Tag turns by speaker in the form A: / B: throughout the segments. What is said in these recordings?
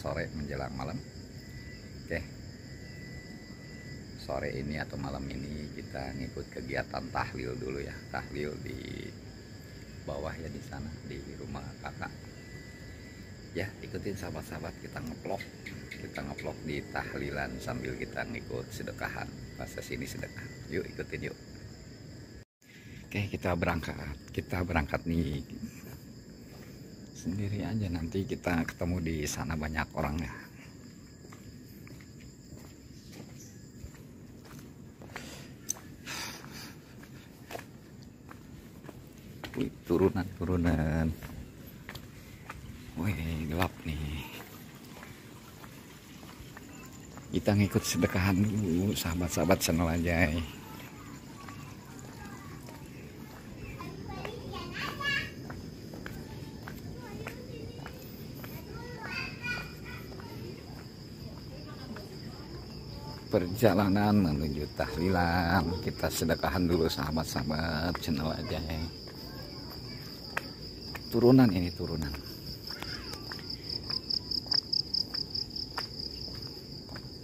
A: sore menjelang malam. Oke. Sore ini atau malam ini kita ngikut kegiatan tahlil dulu ya. Tahlil di bawah ya di sana di rumah kakak. Ya ikutin sahabat-sahabat kita ngeplok. Kita ngeplok di tahlilan sambil kita ngikut sedekahan. Masa sini sedekah yuk ikutin yuk. Oke kita berangkat. Kita berangkat nih sendiri aja. Nanti kita ketemu di sana banyak orang ya Wih, turunan turunan. Wih, gelap nih. Kita ngikut sedekahan dulu, sahabat-sahabat channel Perjalanan menuju tahlilan, kita sedekahan dulu sahabat-sahabat channel aja. Turunan ini turunan.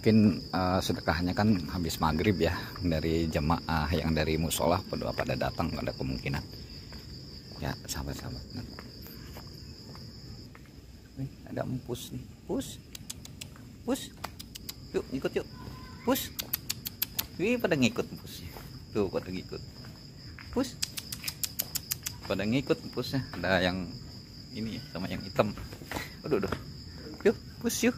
A: mungkin uh, sedekahnya kan habis maghrib ya dari jemaah yang dari musola pada pada datang ada kemungkinan. Ya sahabat-sahabat. Ada empus nih. Pus. Pus. Yuk ikut yuk pus. Wih pada ngikut empus tuh pada ngikut. Pus. Pada ngikut empusnya ada yang ini sama yang hitam. Aduh aduh. Yuk pus yuk.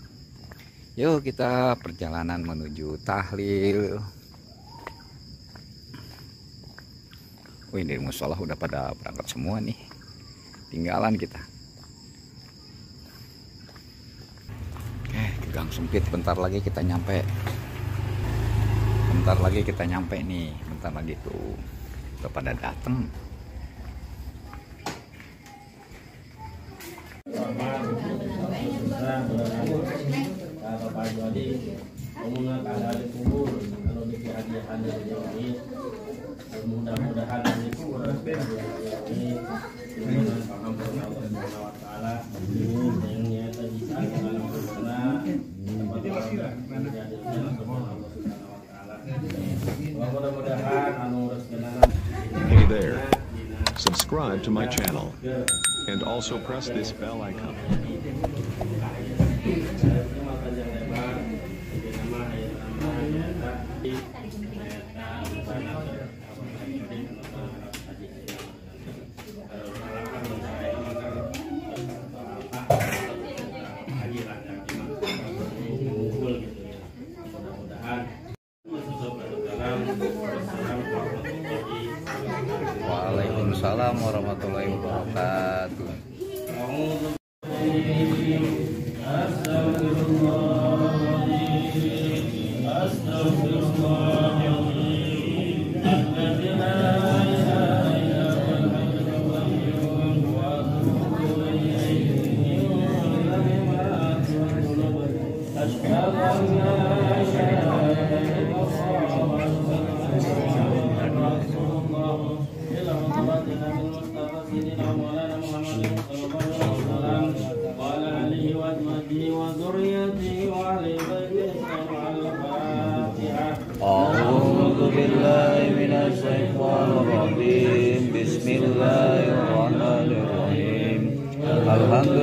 A: Yuk kita perjalanan menuju tahlil. Wih dari musola udah pada berangkat semua nih. Tinggalan kita. Oke, gang sempit. Bentar lagi kita nyampe. Bentar lagi kita nyampe nih. Bentar lagi tuh. Udah pada dateng.
B: Bapak
C: Subscribe to my channel. And also press this bell icon.
A: Waalaikumsalam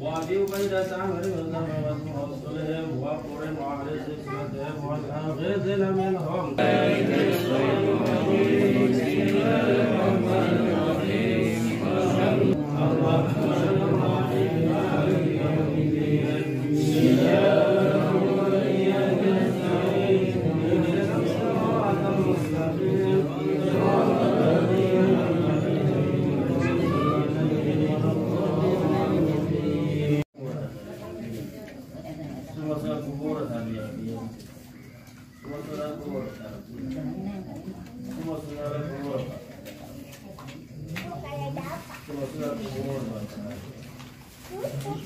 B: وأبي عبيدة عمر بن ورسلهم وقر وعلى سكتهم والآخذين منهم 嗯。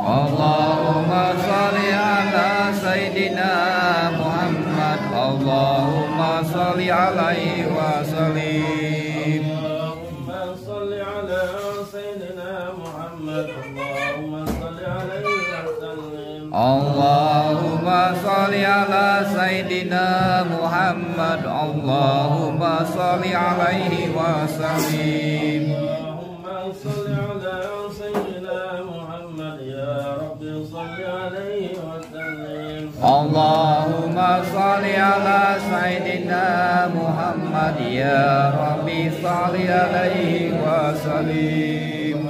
B: اللهم صل على سيدنا محمد. اللهم صل عليه وسلم. اللهم صل على سيدنا محمد. اللهم صل عليه وسلم. اللهم صل على سيدنا محمد يا ربي صل عليه وسلم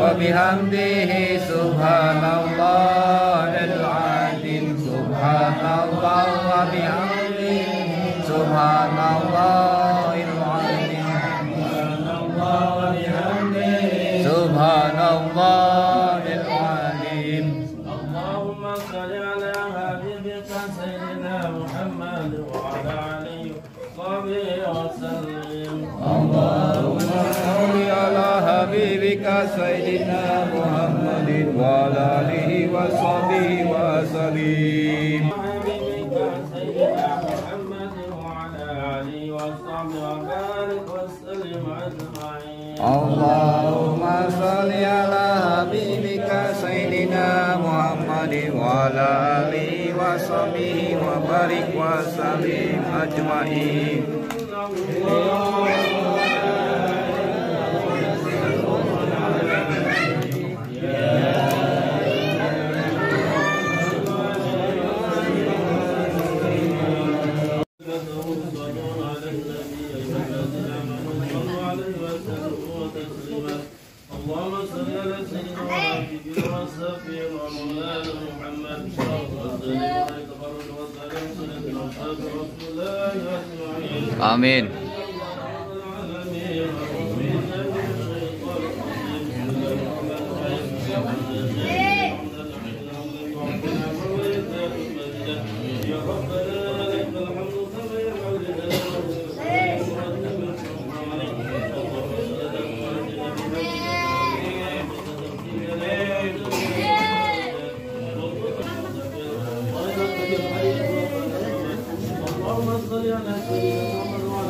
A: وبحمده
B: سبحان الله العظيم سبحان الله وبحمده سبحان الله أجمعين
A: اللهم صل على حبيبك سيدنا محمد وعلى آله وصحبه وبارك وسلم أجمعين
B: Amin. Allahumma salli ala sayyidina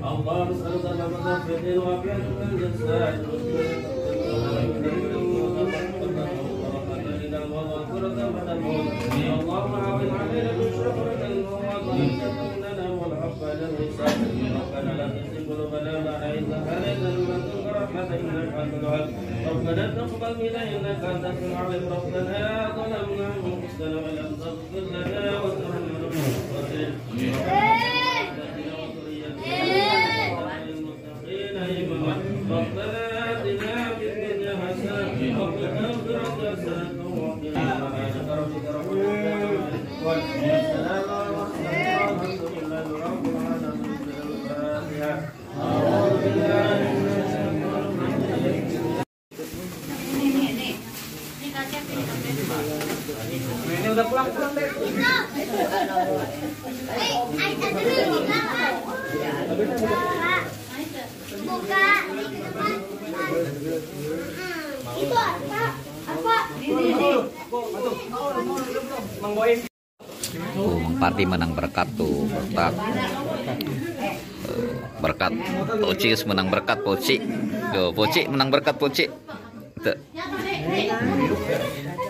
B: اللهم وسلم وبارك وعافية الجزاء اللهم عون علينا بشكرك الموت لنا والعفو لنا ربنا لا تزغ قلوبنا بعد إذ هديتنا وهب لنا رحمة إنك أنت ربنا تقبل منا إنك أنت السميع العليم ربنا ظلمنا أنفسنا وإن تغفر لنا وترحمنا udah pulang pulang deh.
D: Buka. Hmm, itu apa?
A: Tuh, Parti menang berkat tuh, berkat. Eh, Berkat. Poci menang berkat Poci. Tuh, Poci menang berkat Poci.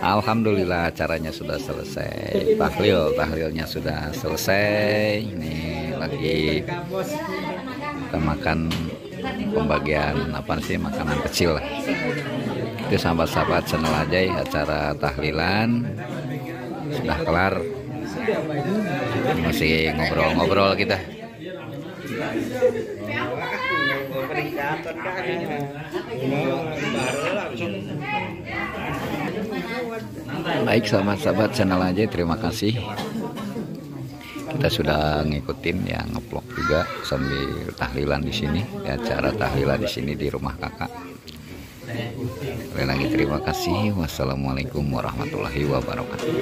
A: Alhamdulillah acaranya sudah selesai. Tahlil, tahlilnya sudah selesai. Ini lagi kita makan pembagian apa sih makanan kecil lah. Itu sahabat-sahabat channel aja acara tahlilan. Sudah kelar. Masih ngobrol-ngobrol kita. Baik sahabat-sahabat channel aja terima kasih. Kita sudah ngikutin yang ngevlog juga sambil tahlilan di sini. Ya acara tahlilan di sini di rumah kakak Sekali lagi terima kasih. Wassalamualaikum warahmatullahi wabarakatuh